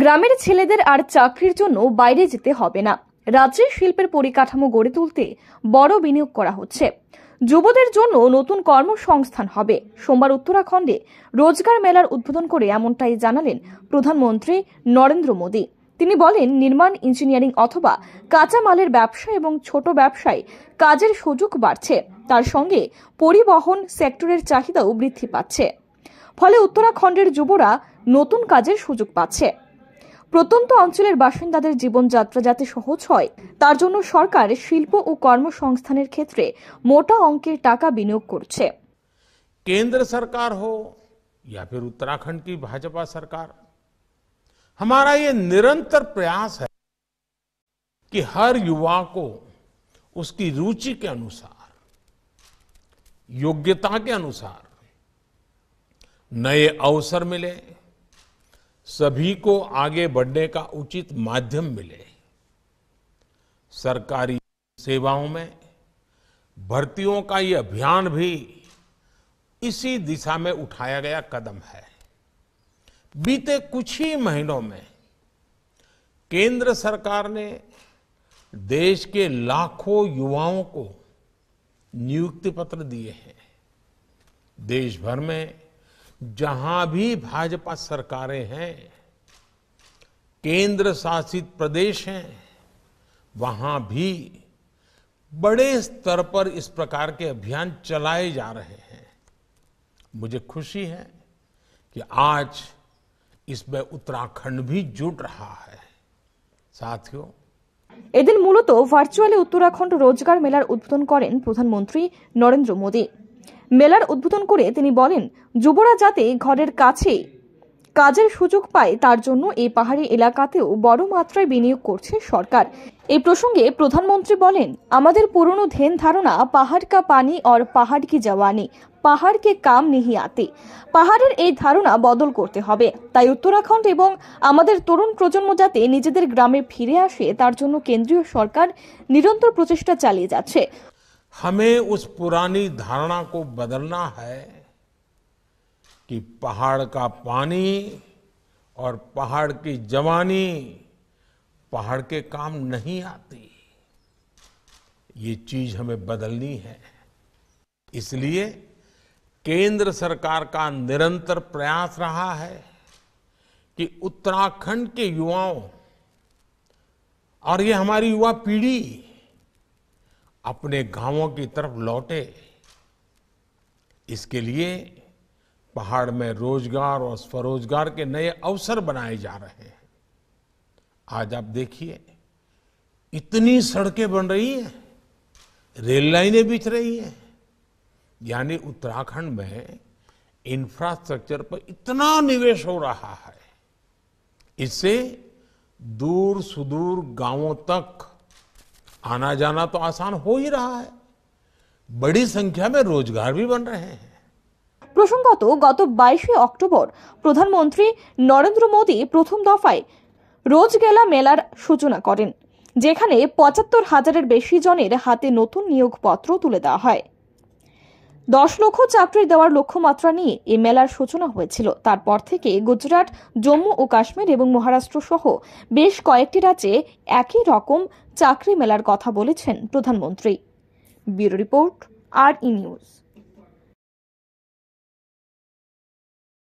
গ্রামের ছেলেদের আর চাকরির জন্য বাইরে যেতে হবে না। রাজ্যে শিল্পের পরিকাঠামো গড়ে তুলতে বড় বিনিয়োগ করা হচ্ছে। যুবদের জন্য নতুন কর্মসংস্থান হবে। সোমবার উত্তরাখণ্ডে রোজগার মেলার উদ্বোধন করে এমনটাই জানালেন প্রধানমন্ত্রী নরেন্দ্র মোদী। তিনি বলেন, নির্মাণ, ইঞ্জিনিয়ারিং অথবা কাঁচামালের ব্যবসা এবং ছোট ব্যবসায় কাজের সুযোগ বাড়ছে। তার সঙ্গে পরিবহন সেক্টরের চাহিদাও বৃদ্ধি পাচ্ছে। ফলে উত্তরাখণ্ডের যুবরা নতুন কাজের সুযোগ পাচ্ছে। প্রত্যন্ত অঞ্চলের বাসিন্দাদের জীবনযাত্রা যাতে সহজ হয় তার জন্য সরকার শিল্প ও কর্মসংস্থানের ক্ষেত্রে মোটা অঙ্কের টাকা বিনিয়োগ করছে केंद्र सरकार हो या फिर उत्तराखंड की भाजपा सरकार हमारा ये निरंतर प्रयास है कि हर युवा को उसकी रुचि के अनुसार योग्यता के अनुसार नए अवसर मिले सभी को आगे बढ़ने का उचित माध्यम मिले। सरकारी सेवाओं में भर्तियों का ये अभियान भी इसी दिशा में उठाया गया कदम है। बीते कुछ ही महीनों में केंद्र सरकार ने देश के लाखों युवाओं को नियुक्ति पत्र दिए हैं। देश भर में जहां भी भाजपा सरकारें हैं केंद्र शासित प्रदेश हैं वहां भी बड़े स्तर पर इस प्रकार के अभियान चलाए जा रहे हैं मुझे खुशी है कि आज इसमें उत्तराखंड भी जुट रहा है साथियों এদিন মূলত ভার্চুয়ালি উত্তরাখণ্ড রোজগার মেলার উদ্বোধন করেন প্রধানমন্ত্রী নরেন্দ্র মোদী মেলার উদ্বোধন করে তিনি বলেন যুবরা যাতে ঘরের কাছে কাজের সুযোগ পায়, তার জন্য এই পাহাড়ি এলাকাতেও বড় মাত্রায় বিনিয়োগ করছে সরকার। এই প্রসঙ্গে প্রধানমন্ত্রী বলেন, আমাদের পুরনো ধ্যান ধারণা, পাহাড় কা পানি और পাহাড় কি জওয়ানি, পাহাড় কে কাম নিহি আতে। পাহাড়ের এই ধারণা বদল করতে হবে। তাই উত্তরাখণ্ড এবং আমাদের তরুণ প্রজন্ম যাতে নিজেদের গ্রামে ফিরে আসে, তার জন্য কেন্দ্রীয় সরকার নিরন্তর প্রচেষ্টা চালিয়ে যাচ্ছে। हमें उस पुरानी धारणा को बदलना है कि पहाड़ का पानी और पहाड़ की जवानी पहाड़ के काम नहीं आती। ये चीज़ हमें बदलनी है। इसलिए केंद्र सरकार का निरंतर प्रयास रहा है कि उत्तराखंड के युवाओं और ये हमारी युवा पीढ़ी अपने गाँवों की तरफ़ लौटे। इसके लिए पहाड़ में रोज़गार और स्वरोजगार के नए अवसर बनाए जा रहे हैं। आज आप देखिए, इतनी सड़कें बन रही हैं, रेल लाइनें बिछ रही हैं। यानी उत्तराखंड में इंफ्रास्ट्रक्चर पर इतना निवेश हो रहा है। इससे दूर सुदूर गाँवों तक आना जाना तो आसान हो ही रहा है बड़ी संख्या में रोजगार भी बन रहे हैं প্রসঙ্গত গত বাইশে অক্টোবর প্রধানমন্ত্রী নরেন্দ্র মোদী প্রথম দফায় রোজগেলা মেলার সূচনা করেন যেখানে পঁচাত্তর হাজারের বেশি জনের হাতে নতুন নিয়োগপত্র তুলে দেওয়া হয় দশ লক্ষ চাকরি দেওয়ার লক্ষ্যমাত্রা নিয়ে এই মেলার সূচনা হয়েছিল। তারপর থেকে গুজরাট, জম্মু ও কাশ্মীর এবং মহারাষ্ট্র সহ বেশ কয়েকটি রাজ্যে একই রকম চাকরি মেলার কথা বলেছেন প্রধানমন্ত্রী। ব্যুরো রিপোর্ট, আর ই নিউজ।